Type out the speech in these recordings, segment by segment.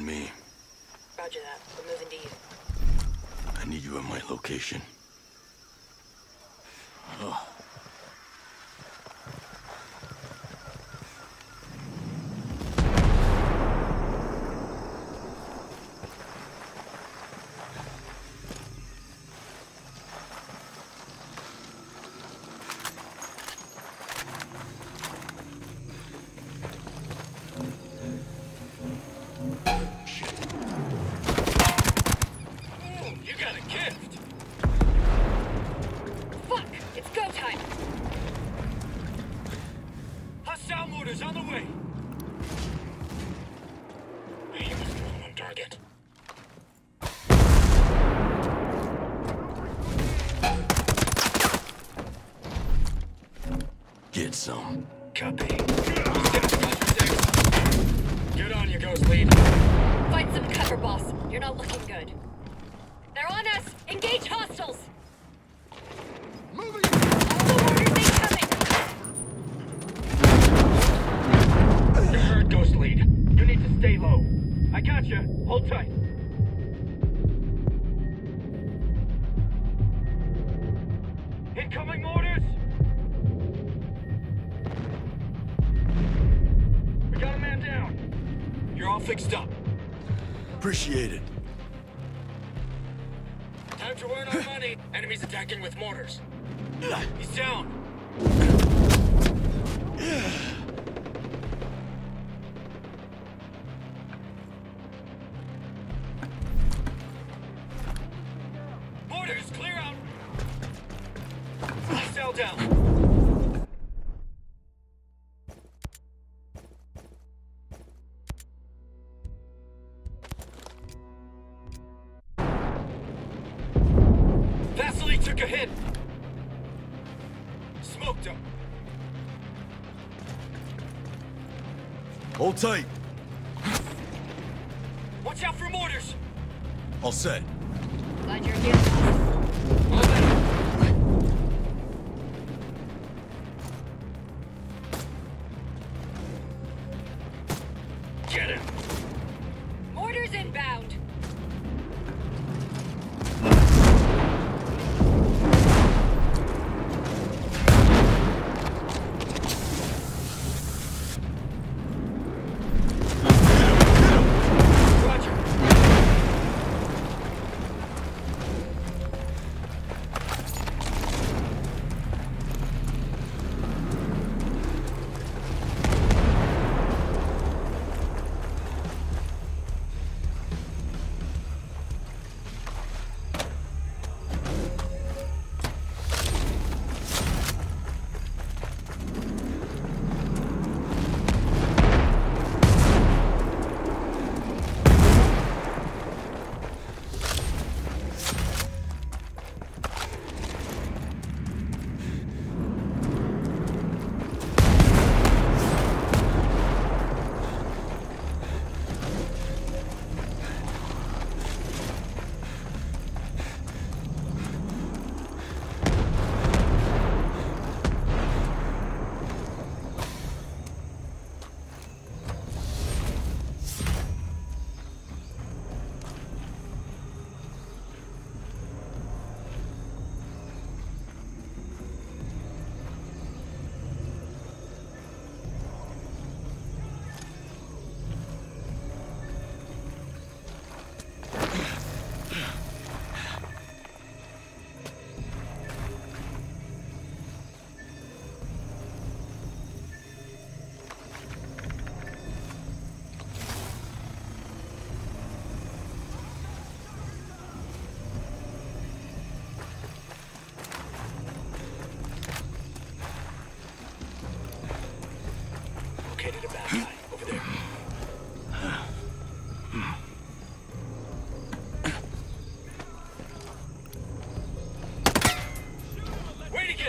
on me. Roger that. We're moving to you. I need you at my location. Some. Copy. Get on, you ghost lead. Find some cover, boss. You're not looking good. They're on us! Engage hostiles! Moving! All the orders incoming! You heard, ghost lead. You need to stay low. I got you. Hold tight. Incoming mortars! All fixed up. Appreciate it. Time to earn our money. Enemies attacking with mortars. He's down. Mortars, clear out. Cell down. Smoked him. Hold tight. Watch out for mortars. All set. Glad you're here,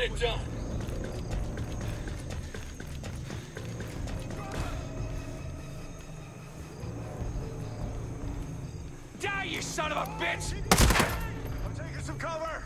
get it done! Die, you son of a bitch! I'm taking some cover!